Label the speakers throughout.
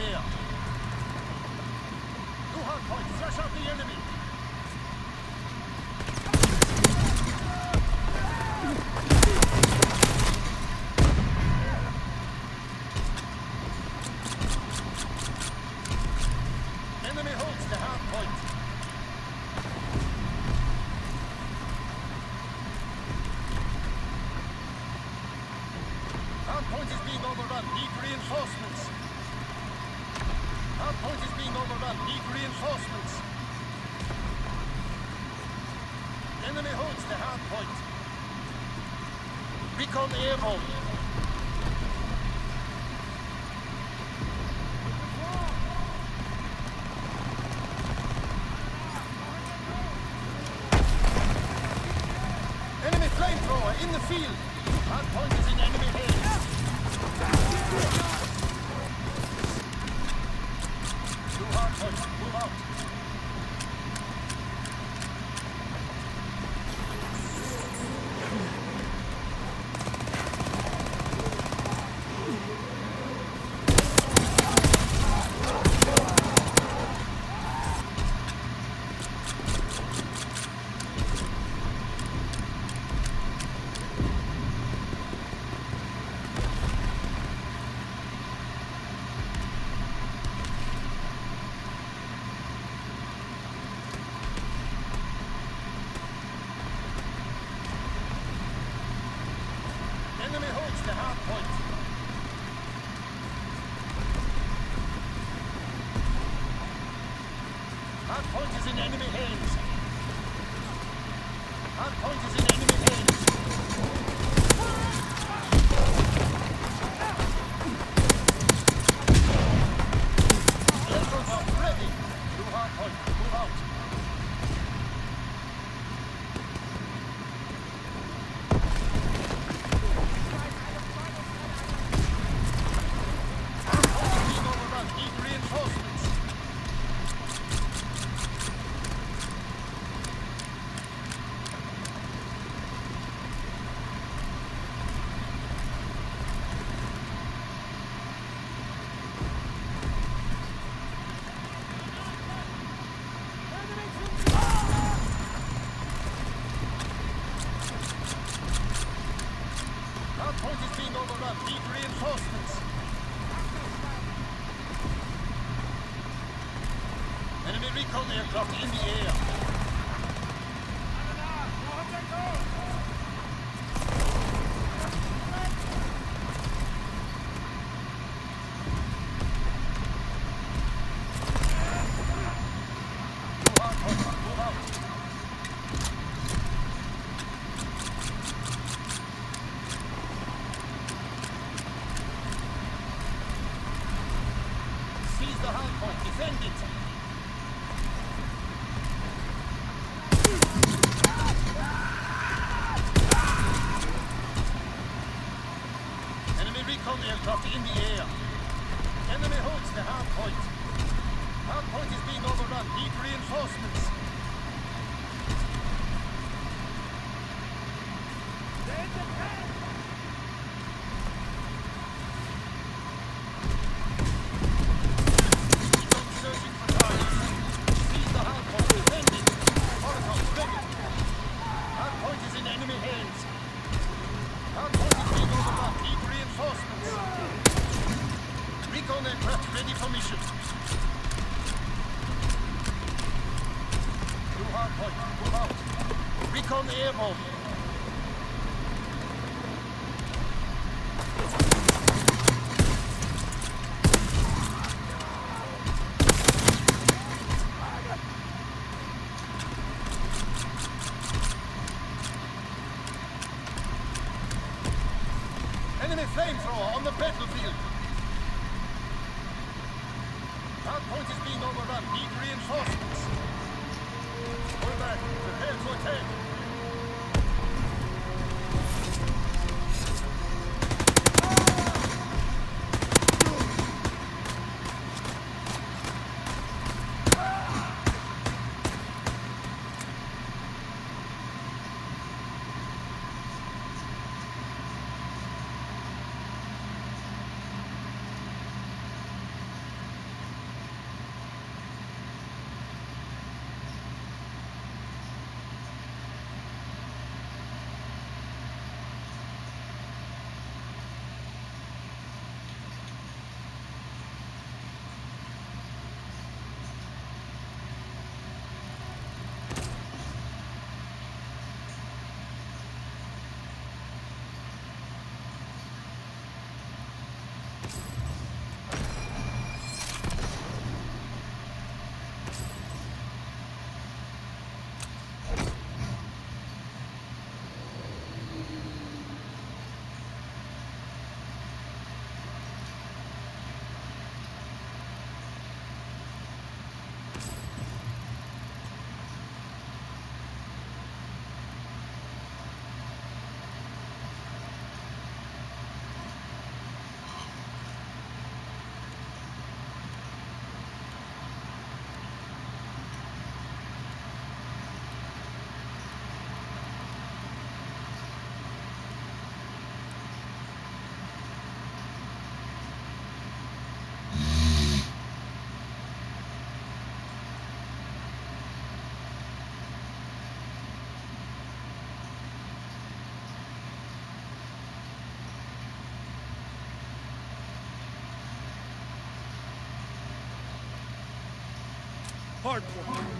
Speaker 1: Yeah. You have point. Thresh out the enemy. point is being overrun. Need reinforcements. Enemy holds the hard point. Recall air airborne. dropped in the air. in the air. Enemy holds the
Speaker 2: hard point. Hard point is being overrun. Need reinforcements.
Speaker 1: hard one.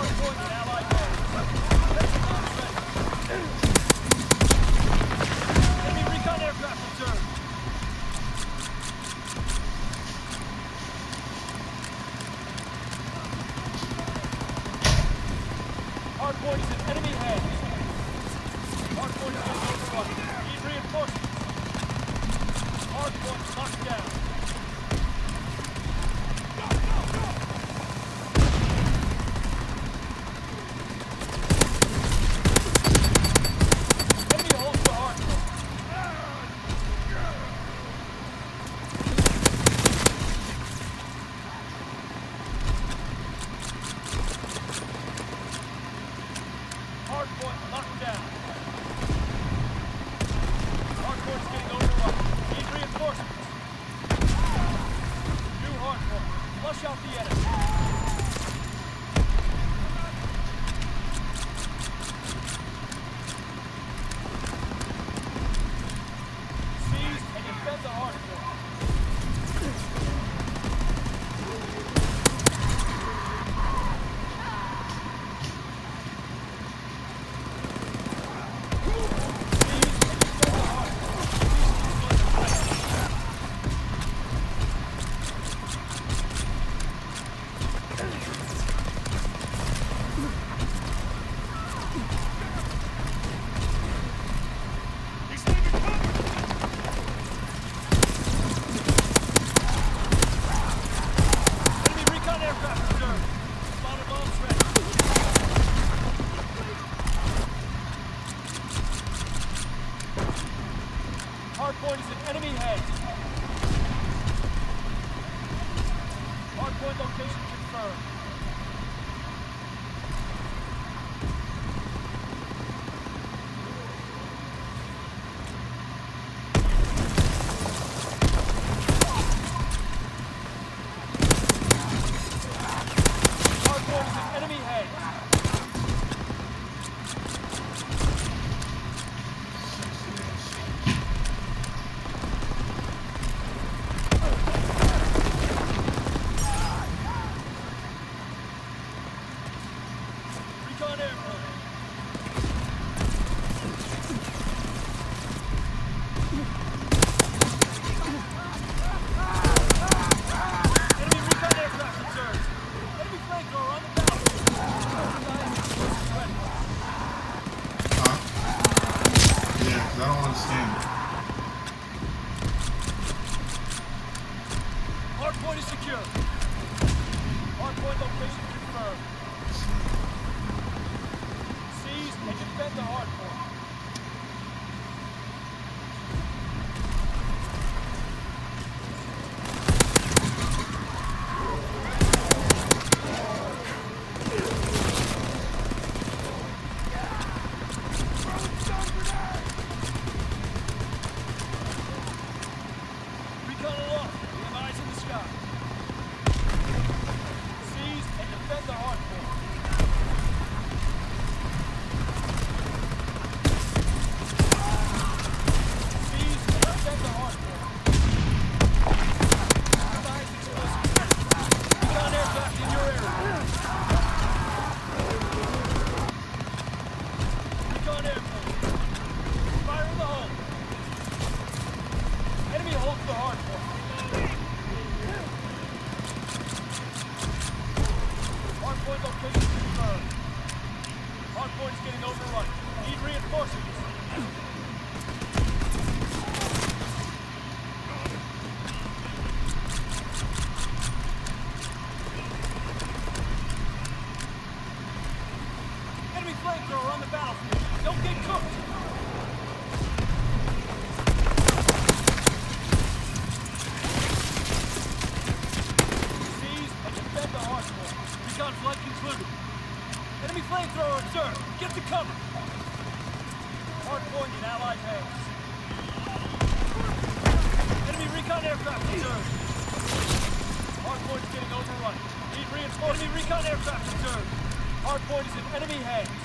Speaker 1: Destroy important allied Delta Hard point is an enemy head. Hard point location confirmed. aircraft
Speaker 3: returned.
Speaker 1: Hardpoint is getting overrun. Need reinforcements. Enemy recon aircraft returned. Hardpoint is in enemy hands.